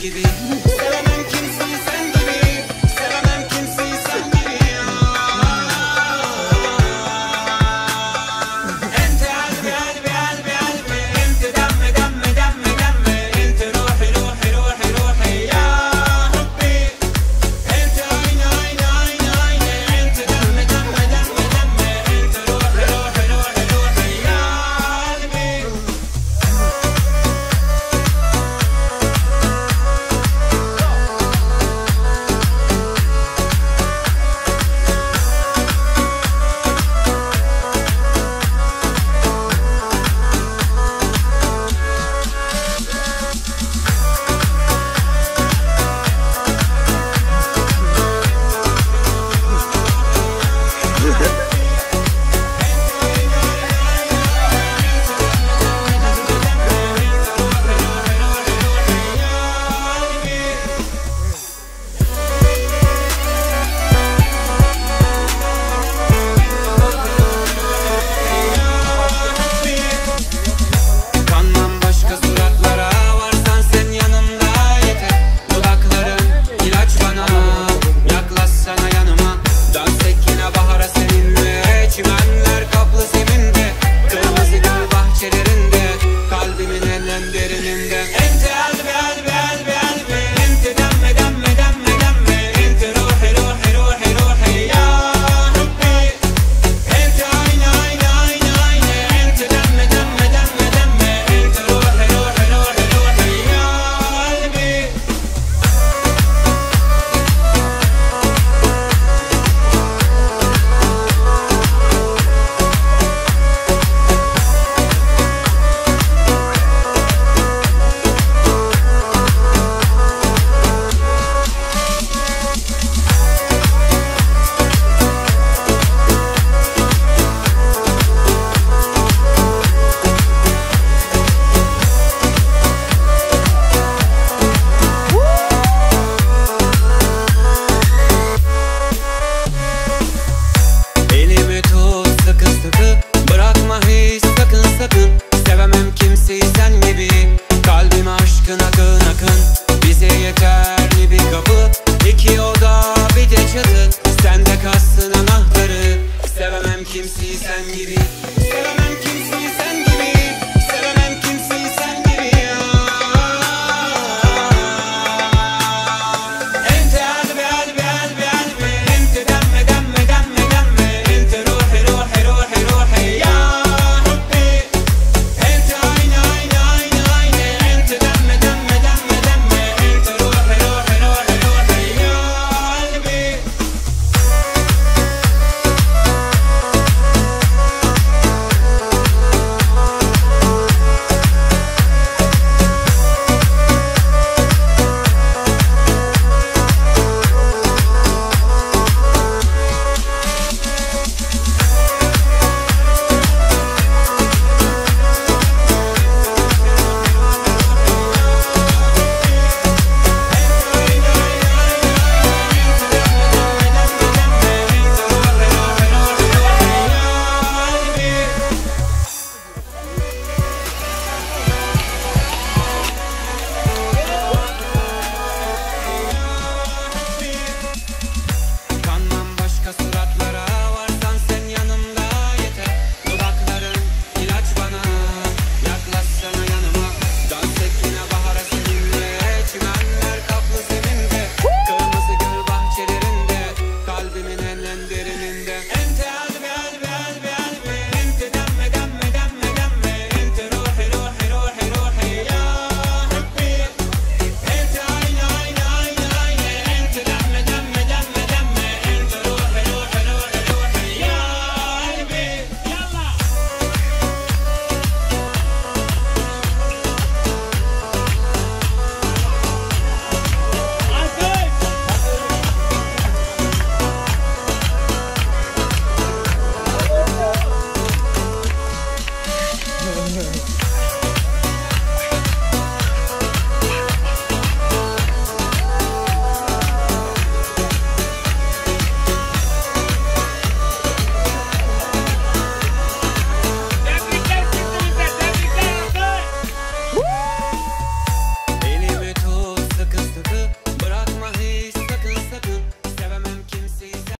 gibi kimsiysen biri